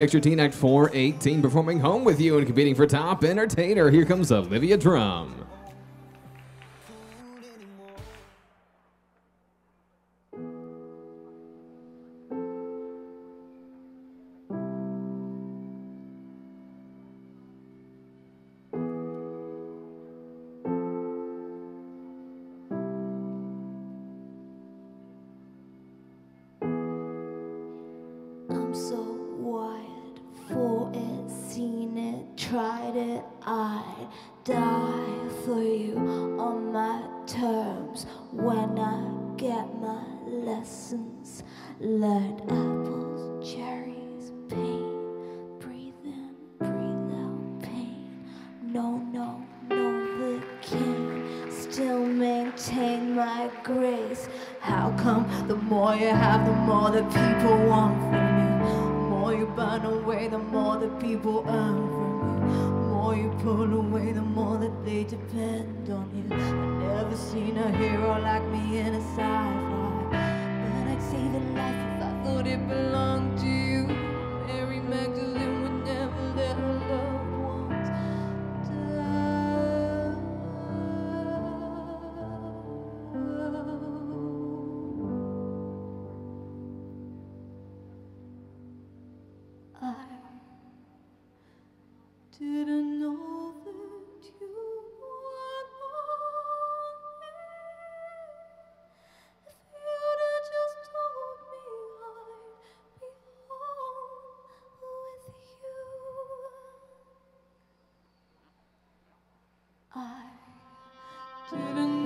Extra Teen Act 418 performing home with you and competing for top entertainer. Here comes Olivia Drum. I'm so tried it. I'd die for you on my terms when I get my lessons. Learned apples, cherries, pain. Breathe in, breathe out, pain. No, no, Novocaine. Still maintain my grace. How come the more you have, the more that people want from you? The more you burn away, the more that people earn from you. Depend on you. I've never seen a hero like me in a sci-fi. But I'd save a life if I thought it belonged to you. Mary Magdalene would never let her loved ones. I didn't know didn't